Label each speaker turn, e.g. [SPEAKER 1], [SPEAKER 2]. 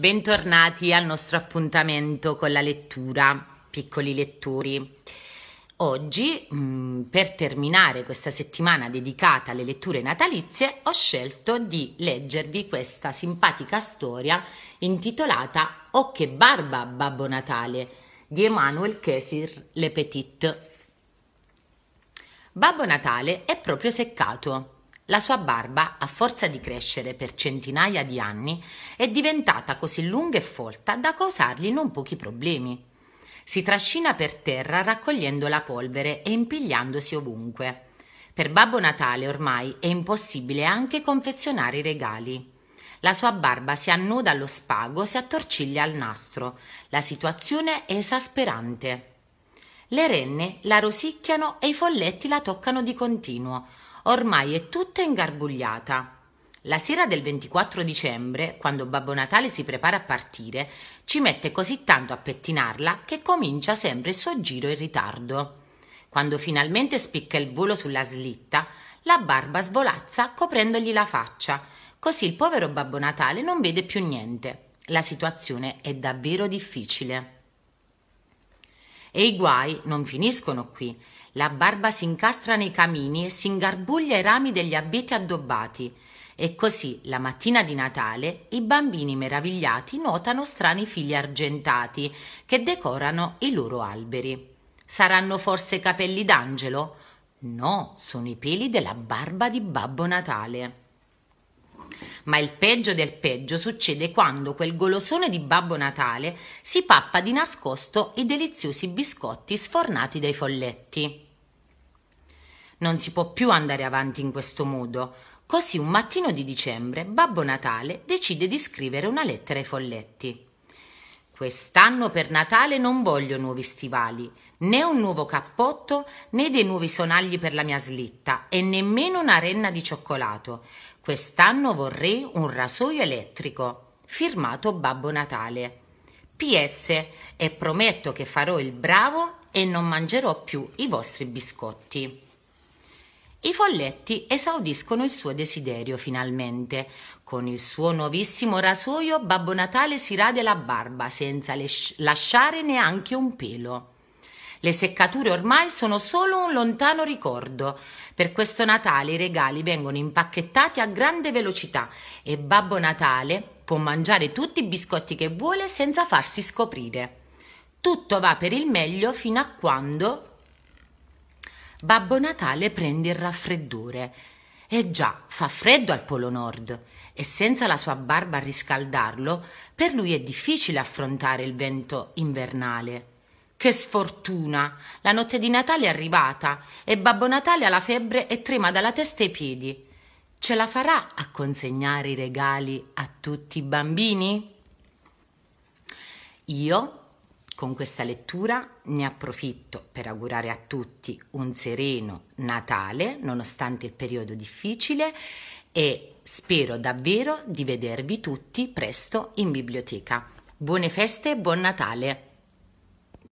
[SPEAKER 1] Bentornati al nostro appuntamento con la lettura, piccoli lettori. Oggi, mh, mm, per terminare questa settimana dedicata alle letture natalizie, ho scelto di leggervi questa simpatica storia intitolata Oh che barba, Babbo Natale di Emmanuel Kesir Le Petit. Babbo Natale è proprio seccato la sua barba, a forza di crescere per centinaia di anni, è diventata così lunga e folta da causargli non pochi problemi. Si trascina per terra raccogliendo la polvere e impigliandosi ovunque. Per Babbo Natale ormai è impossibile anche confezionare i regali. La sua barba si annuda allo spago, si attorciglia al nastro. La situazione è esasperante. Le renne la rosicchiano e i folletti la toccano di continuo, ormai è tutta ingarbugliata. La sera del 24 dicembre, quando Babbo Natale si prepara a partire, ci mette così tanto a pettinarla che comincia sempre il suo giro in ritardo. Quando finalmente spicca il volo sulla slitta, la barba svolazza coprendogli la faccia, così il povero Babbo Natale non vede più niente. La situazione è davvero difficile. E i guai non finiscono qui. La barba si incastra nei camini e si ingarbuglia ai rami degli abeti addobbati. E così, la mattina di Natale, i bambini meravigliati notano strani fili argentati che decorano i loro alberi. Saranno forse capelli d'angelo? No, sono i peli della barba di Babbo Natale. Ma il peggio del peggio succede quando quel golosone di Babbo Natale si pappa di nascosto i deliziosi biscotti sfornati dai folletti. Non si può più andare avanti in questo modo. Così un mattino di dicembre Babbo Natale decide di scrivere una lettera ai folletti. Quest'anno per Natale non voglio nuovi stivali, né un nuovo cappotto, né dei nuovi sonagli per la mia slitta e nemmeno una renna di cioccolato. Quest'anno vorrei un rasoio elettrico. Firmato Babbo Natale. PS e prometto che farò il bravo e non mangerò più i vostri biscotti. I folletti esaudiscono il suo desiderio finalmente. Con il suo nuovissimo rasoio Babbo Natale si rade la barba senza lasciare neanche un pelo. Le seccature ormai sono solo un lontano ricordo. Per questo Natale i regali vengono impacchettati a grande velocità e Babbo Natale può mangiare tutti i biscotti che vuole senza farsi scoprire. Tutto va per il meglio fino a quando Babbo Natale prende il raffreddore. E già, fa freddo al Polo Nord e senza la sua barba a riscaldarlo, per lui è difficile affrontare il vento invernale. Che sfortuna! La notte di Natale è arrivata e Babbo Natale ha la febbre e trema dalla testa ai piedi. Ce la farà a consegnare i regali a tutti i bambini? Io, con questa lettura, ne approfitto per augurare a tutti un sereno Natale, nonostante il periodo difficile, e spero davvero di vedervi tutti presto in biblioteca. Buone feste e buon Natale!